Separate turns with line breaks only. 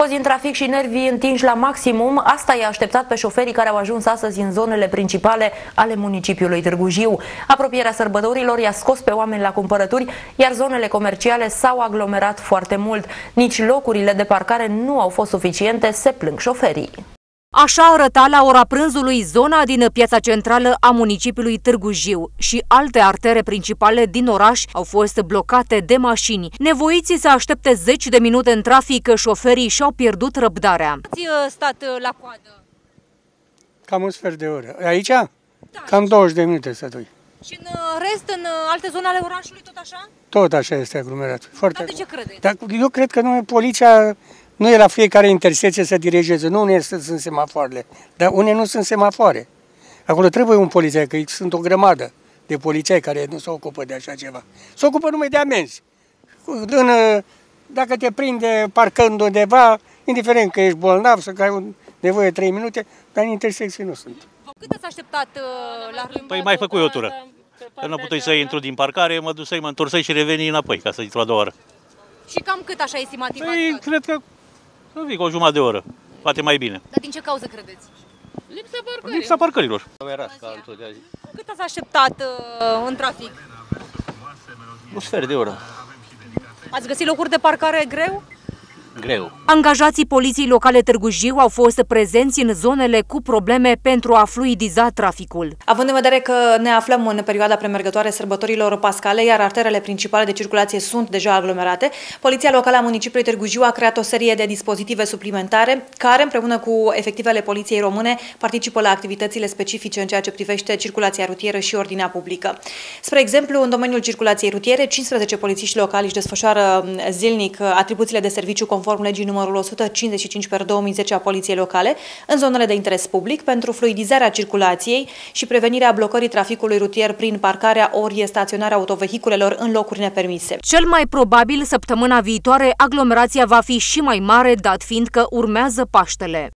Cozi în trafic și nervii întinși la maximum, asta i-a așteptat pe șoferii care au ajuns astăzi în zonele principale ale municipiului Târgu Jiu. Apropierea sărbătorilor i-a scos pe oameni la cumpărături, iar zonele comerciale s-au aglomerat foarte mult. Nici locurile de parcare nu au fost suficiente, se plâng șoferii.
Așa arăta la ora prânzului zona din piața centrală a municipiului Târgu Jiu și alte artere principale din oraș au fost blocate de mașini. Nevoiții să aștepte 10 de minute în trafic, șoferii și-au pierdut răbdarea.
Ați uh, stat uh, la coadă?
Cam un sfert de oră. Aici? Da. Cam 20 de minute să dui.
Și în uh, rest, în alte zone ale orașului, tot așa?
Tot așa este aglomerat. Foarte
Dar de ce credeți?
Dar eu cred că noi, poliția nu e la fiecare intersecție să dirigeze, nu unde sunt semafoarele, dar unde nu sunt semafoare. Acolo trebuie un polițai, că sunt o grămadă de polițai care nu se ocupă de așa ceva. Se ocupă numai de amenzi. În, dacă te prinde parcând undeva, indiferent că ești bolnav, să ai nevoie 3 minute, dar în intersecții nu sunt.
Cât ați așteptat uh, la rând?
Păi mai făcut o tură. Că nu puteai să intru din parcare, mă dusei, mă întorsei și reveni înapoi ca să intru a doua oră.
Și cam cât așa estimativ ați
Păi,
stat?
cred că, să zic, o jumătate de oră. Poate mai bine.
Dar din ce cauză credeți? Lipsa parcării.
Lipsa parcărilor.
Cât ați așteptat uh, în trafic?
Un sfert de oră.
Ați găsit locuri de parcare greu?
Greu.
Angajații poliției locale Târgu Jiu au fost prezenți în zonele cu probleme pentru a fluidiza traficul.
Având în vedere că ne aflăm în perioada premergătoare sărbătorilor pascale, iar arterele principale de circulație sunt deja aglomerate, Poliția Locală a Municipiului Târgu Jiu a creat o serie de dispozitive suplimentare care, împreună cu efectivele Poliției Române, participă la activitățile specifice în ceea ce privește circulația rutieră și ordinea publică. Spre exemplu, în domeniul circulației rutiere, 15 polițiști locali își desfășoară zilnic atribuțiile de serviciu conform legii numărul 155 per 2010 a Poliției Locale în zonele de interes public pentru fluidizarea circulației și prevenirea blocării traficului rutier prin parcarea ori staționarea autovehiculelor în locuri nepermise.
Cel mai probabil, săptămâna viitoare, aglomerația va fi și mai mare, dat fiind că urmează Paștele.